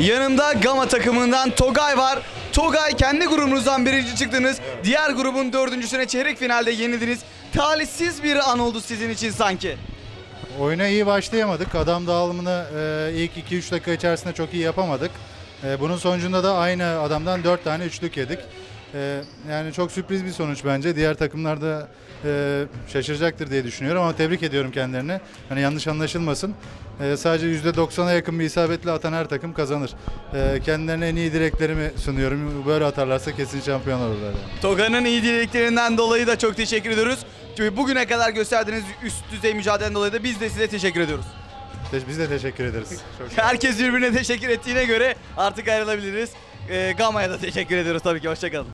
Yanımda Gama takımından Togay var. Togay kendi grubunuzdan birinci çıktınız. Diğer grubun dördüncüsüne çeyrek finalde yenildiniz. Talihsiz bir an oldu sizin için sanki. Oyuna iyi başlayamadık. Adam dağılımını e, ilk 2-3 dakika içerisinde çok iyi yapamadık. E, bunun sonucunda da aynı adamdan 4 tane üçlük yedik. E, yani çok sürpriz bir sonuç bence. Diğer takımlar da e, şaşıracaktır diye düşünüyorum ama tebrik ediyorum kendilerini. Hani yanlış anlaşılmasın. E, sadece %90'a yakın bir isabetle atan her takım kazanır. E, kendilerine en iyi dileklerimi sunuyorum. Böyle atarlarsa kesin şampiyon olurlar. yani. Togay'ın iyi dileklerinden dolayı da çok teşekkür ediyoruz. Çünkü bugüne kadar gösterdiğiniz üst düzey mücadeleden dolayı da biz de size teşekkür ediyoruz. Biz de teşekkür ederiz. Çok Herkes birbirine teşekkür ettiğine göre artık ayrılabiliriz. Ee, Gama'ya da teşekkür ediyoruz tabii ki. Hoşçakalın.